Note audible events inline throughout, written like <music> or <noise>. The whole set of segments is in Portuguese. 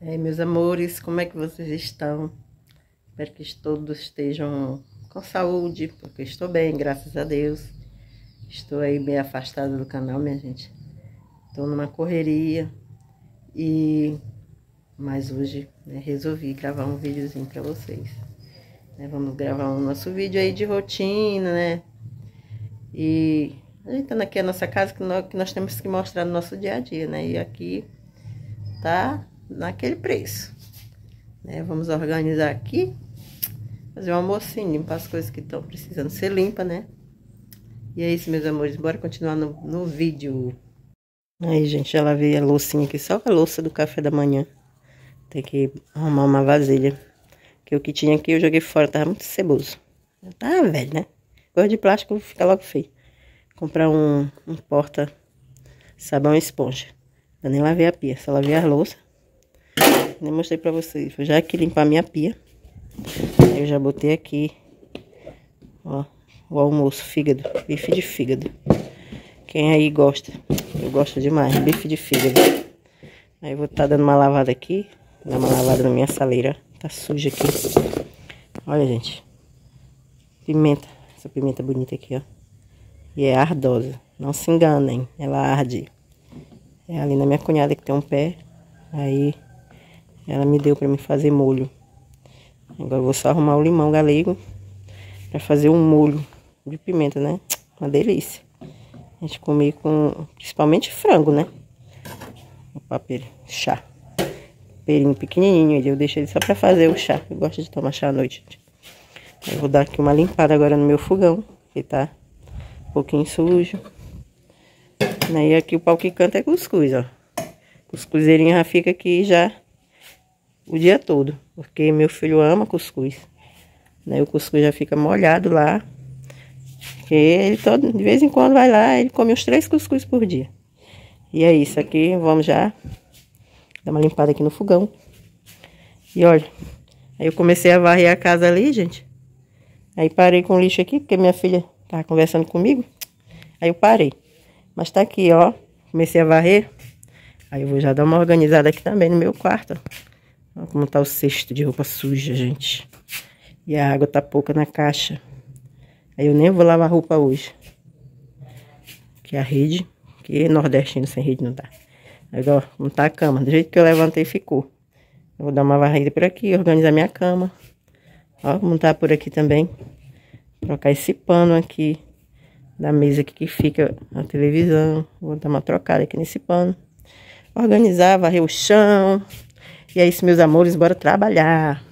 É, meus amores, como é que vocês estão? Espero que todos estejam com saúde, porque estou bem, graças a Deus. Estou aí bem afastada do canal, minha gente. Estou numa correria e mas hoje né, resolvi gravar um videozinho para vocês. Né, vamos gravar um nosso vídeo aí de rotina, né? E ajeitando aqui a nossa casa que nós, que nós temos que mostrar no nosso dia a dia, né? E aqui tá naquele preço. Né? Vamos organizar aqui. Fazer um almocinho, limpar as coisas que estão precisando ser limpa, né? E é isso, meus amores. Bora continuar no, no vídeo. Aí, gente, já lavei a loucinha aqui. Só a louça do café da manhã. Tem que arrumar uma vasilha. Que o que tinha aqui eu joguei fora. Tava muito ceboso. Tá velho, né? Coisa de plástico fica logo feio. Comprar um, um porta sabão esponja. Eu nem lavei a pia. Só lavei a louça nem mostrei pra vocês. Vou já aqui limpar minha pia. Eu já botei aqui, ó, o almoço, fígado, bife de fígado. Quem aí gosta? Eu gosto demais, bife de fígado. Aí vou estar tá dando uma lavada aqui, dar uma lavada na minha saleira. Tá suja aqui. Olha, gente. Pimenta, essa pimenta bonita aqui, ó. E é ardosa, não se enganem, ela arde. É ali na minha cunhada que tem um pé, aí ela me deu para me fazer molho. Agora vou só arrumar o limão galego para fazer um molho de pimenta, né? Uma delícia. A gente comer com, principalmente frango, né? O papel chá. Perinho pequenininho, eu deixo ele só para fazer o chá. Eu gosto de tomar chá à noite. Eu vou dar aqui uma limpada agora no meu fogão, que tá um pouquinho sujo. E aqui o pau que canta é cuscuz, ó. Cuscuzeirinho já fica aqui já o dia todo, porque meu filho ama cuscuz. Né? O cuscuz já fica molhado lá. Porque ele todo, de vez em quando vai lá, ele come uns três cuscuz por dia. E é isso aqui, vamos já dar uma limpada aqui no fogão. E olha, aí eu comecei a varrer a casa ali, gente. Aí parei com o lixo aqui, porque minha filha tava conversando comigo. Aí eu parei. Mas tá aqui, ó. Comecei a varrer. Aí eu vou já dar uma organizada aqui também no meu quarto, Olha como tá o cesto de roupa suja, gente. E a água tá pouca na caixa. Aí eu nem vou lavar roupa hoje. Aqui a rede, que nordestino sem rede não dá. Agora, como tá a cama, do jeito que eu levantei ficou. Eu vou dar uma varrida por aqui, organizar minha cama. Ó, como tá por aqui também. Trocar esse pano aqui da mesa aqui que fica a televisão. Vou dar uma trocada aqui nesse pano. Organizar, varrer o chão. E é isso, meus amores, bora trabalhar.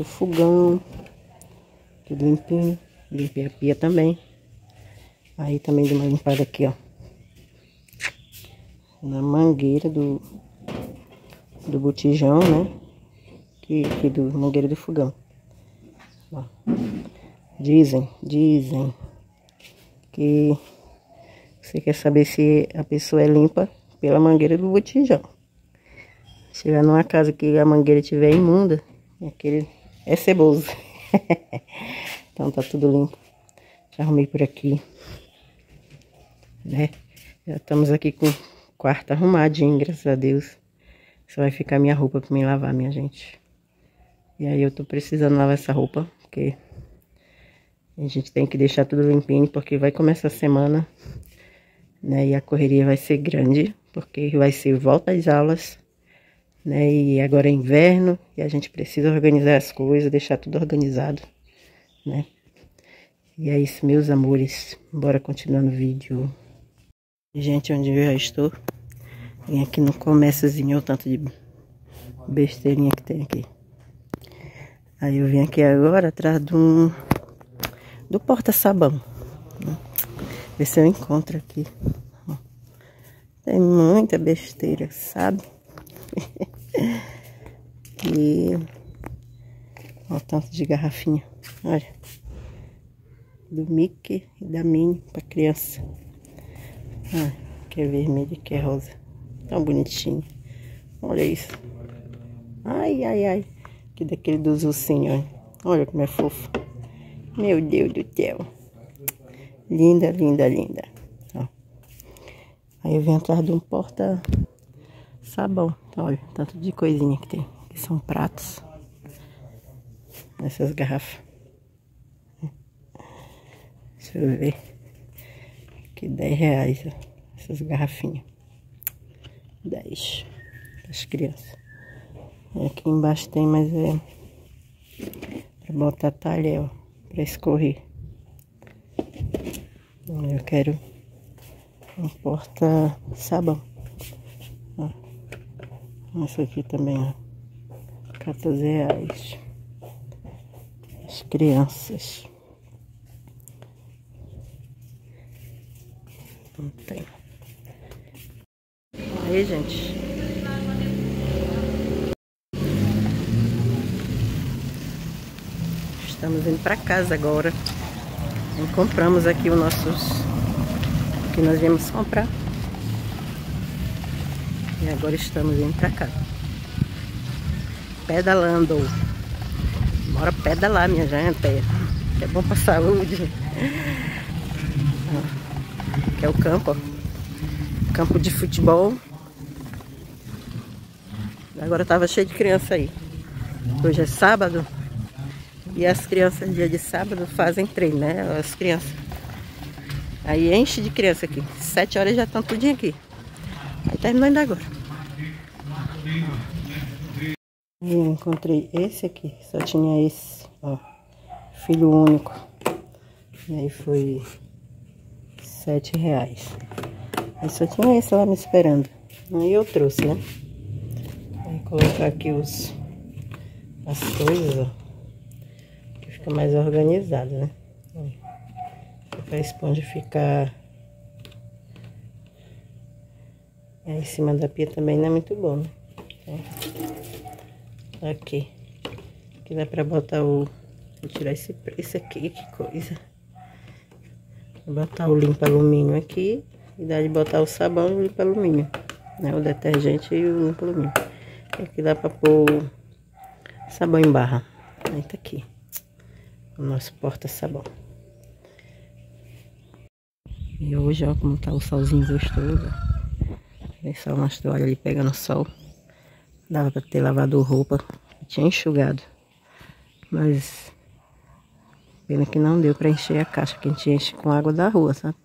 Aqui o fogão. Tudo limpinho. Limpei a pia também. Aí também dei uma limpada aqui, ó. Na mangueira do, do botijão, né? Que, do mangueira do fogão. Ó. Dizem, dizem que você quer saber se a pessoa é limpa pela mangueira do botijão. Tiver numa casa que a mangueira estiver imunda, aquele é ceboso. <laughs> então tá tudo limpo. Já arrumei por aqui. Né? Já estamos aqui com o quarto arrumadinho, graças a Deus. Só vai ficar minha roupa pra me lavar, minha gente. E aí eu tô precisando lavar essa roupa, porque a gente tem que deixar tudo limpinho, porque vai começar a semana, né? E a correria vai ser grande, porque vai ser volta às aulas né? E agora é inverno e a gente precisa organizar as coisas, deixar tudo organizado, né? E é isso, meus amores. Bora continuar no vídeo. Gente, onde eu já estou. Vim aqui no comérciozinho, o tanto de besteirinha que tem aqui. Aí eu vim aqui agora atrás do, do porta-sabão. Né? Ver se eu encontro aqui. Tem muita besteira, sabe? <laughs> e olha o tanto de garrafinha. Olha. Do Mickey e da Minnie pra criança. Ah, que é vermelho que é rosa. Tão bonitinho. Olha isso. Ai, ai, ai. Que daquele dos ursinhos, olha. Como é fofo. Meu Deus do céu. Linda, linda, linda. Ó. Aí eu atrás de um porta sabão. Olha, tanto de coisinha que tem. Que são pratos. Essas garrafas. Deixa eu ver. Aqui 10 reais, ó. Essas garrafinhas. 10. As crianças. E aqui embaixo tem, mas é pra botar talher, ó. Pra escorrer. Eu quero um porta sabão. Essa aqui também, ó. 14 reais. As crianças. Não tem. Aí, gente. Estamos indo para casa agora. E compramos aqui os nossos... Que nós viemos comprar. E agora estamos indo pra cá. Pedalando. Bora pedalar, minha gente. É bom pra saúde. Aqui é o campo, ó. Campo de futebol. Agora tava cheio de criança aí. Hoje é sábado. E as crianças, dia de sábado, fazem treino, né? As crianças. Aí enche de criança aqui. Sete horas já estão tudinho aqui. Aí terminando agora. E encontrei esse aqui, só tinha esse, ó. Filho único. E aí foi sete reais. Aí só tinha esse lá me esperando. Aí eu trouxe, né? Vou colocar aqui os as coisas, ó. Que fica mais organizado, né? Pra esponja ficar Aí em cima da pia também não é muito bom, né? Aqui. Aqui dá pra botar o... Vou tirar esse preço aqui, que coisa. Vou botar o limpa alumínio aqui. E dá de botar o sabão e o limpa alumínio. Né? O detergente e o limpa alumínio. Aqui dá pra pôr sabão em barra. Aí tá aqui. O nosso porta-sabão. E hoje, ó, como tá o solzinho gostoso. Tem só umas ali pegando sol. Dava pra ter lavado roupa. Tinha enxugado. Mas... Pena que não deu pra encher a caixa. Que a gente enche com água da rua, sabe?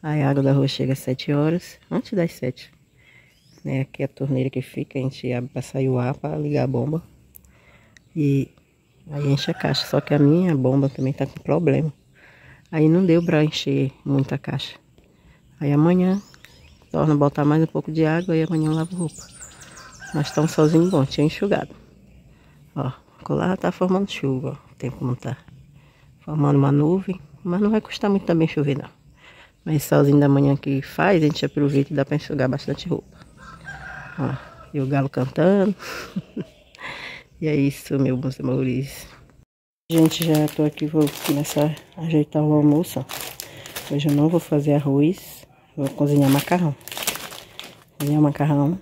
Aí a água da rua chega às 7 horas. Antes das 7. Né? Aqui é a torneira que fica. A gente abre pra sair o ar, pra ligar a bomba. E... Aí enche a caixa. Só que a minha bomba também tá com problema. Aí não deu pra encher muita caixa. Aí amanhã Torna botar mais um pouco de água e amanhã eu lavo roupa. Mas tá um solzinho bom, tinha enxugado. Ó, Colar tá formando chuva, ó. O tempo não tá formando uma nuvem. Mas não vai custar muito também chover, não. Mas solzinho da manhã que faz, a gente aproveita e dá pra enxugar bastante roupa. Ó, e o galo cantando. <laughs> e é isso, meus amores. Gente, já tô aqui, vou começar a ajeitar o almoço. Hoje eu não vou fazer arroz, vou cozinhar macarrão. Cozinhar macarrão.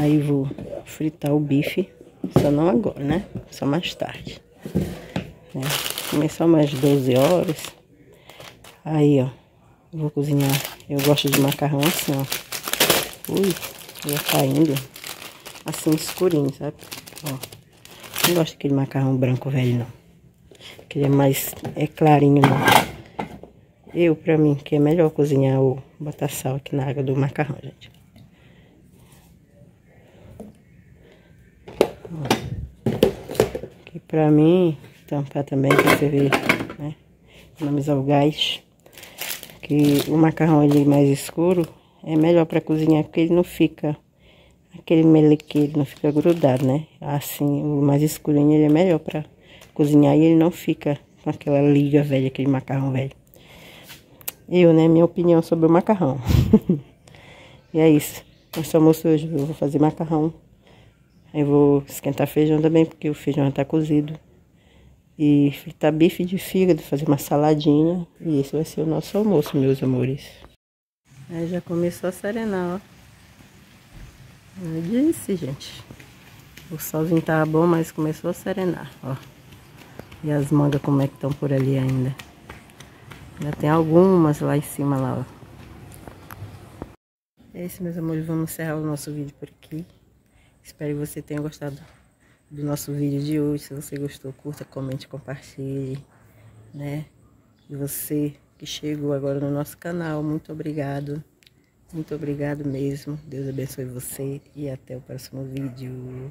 Aí vou fritar o bife, só não agora, né? Só mais tarde. É, começar mais 12 horas. Aí, ó, vou cozinhar. Eu gosto de macarrão assim, ó. Ui, já tá indo assim escurinho, sabe? Ó. Não gosto daquele macarrão branco velho, não. Aquele é mais é clarinho, não. Eu, pra mim, que é melhor cozinhar ou botar sal aqui na água do macarrão, gente. Aqui pra mim, tampar também pra servir, né? Economizar o gás. Que o macarrão ele mais escuro é melhor pra cozinhar porque ele não fica aquele melequeiro não fica grudado, né? Assim, o mais escurinho ele é melhor para cozinhar e ele não fica com aquela liga velha, aquele macarrão velho. Eu, né? Minha opinião sobre o macarrão. <laughs> e é isso. Nosso almoço hoje eu vou fazer macarrão. Aí vou esquentar feijão também, porque o feijão já tá cozido. E fritar bife de fígado, fazer uma saladinha. E esse vai ser o nosso almoço, meus amores. Aí já começou a serenar, ó. Eu disse, gente. O solzinho tava bom, mas começou a serenar, ó. E as mangas como é que estão por ali ainda. Ainda tem algumas lá em cima, lá, ó. É isso, meus amores. Vamos encerrar o nosso vídeo por aqui. Espero que você tenha gostado do nosso vídeo de hoje. Se você gostou, curta, comente, compartilhe, né? E você que chegou agora no nosso canal, muito obrigado. Muito obrigado mesmo. Deus abençoe você e até o próximo vídeo.